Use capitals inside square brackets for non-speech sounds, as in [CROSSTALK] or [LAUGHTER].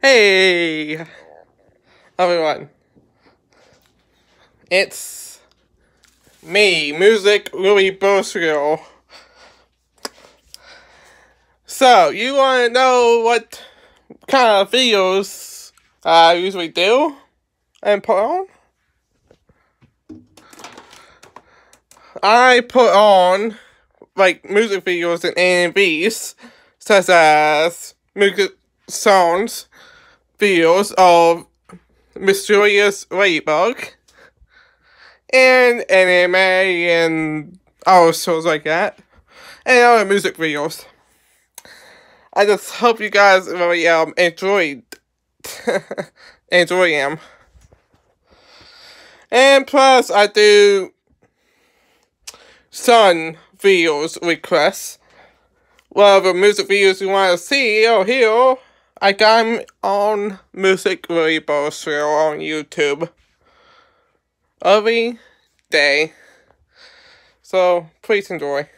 Hey, everyone. It's me, Music Louis Bosrio. So, you want to know what kind of videos I usually do and put on? I put on, like, music videos and AMVs, such as music songs, videos of Mysterious Ladybug, and anime and other shows like that, and other music videos. I just hope you guys really um enjoyed [LAUGHS] enjoy them. And plus I do some videos requests. Whatever music videos you want to see or hear, I got them on Music Rainbow Show on YouTube. Every day. So, please enjoy.